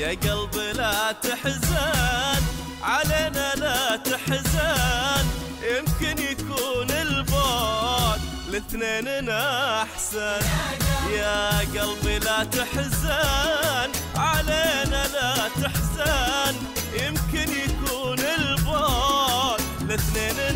يا قلب لا تحزن علينا لا تحزن. يمكن يكون البعد لاثنيننا أحسن. يا قلبي لا تحزن. البعد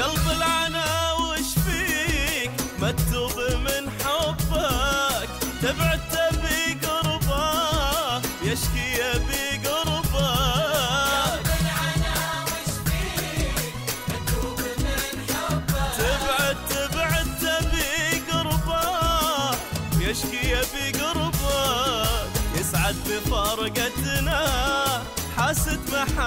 قلب العنا وش فيك؟ مكتوب من حبك. تبعد تبي قربه يشكي يبي قربه تبعد تبي قربه يشكي يبي قربه يسعد بفرقتنا حاسد محا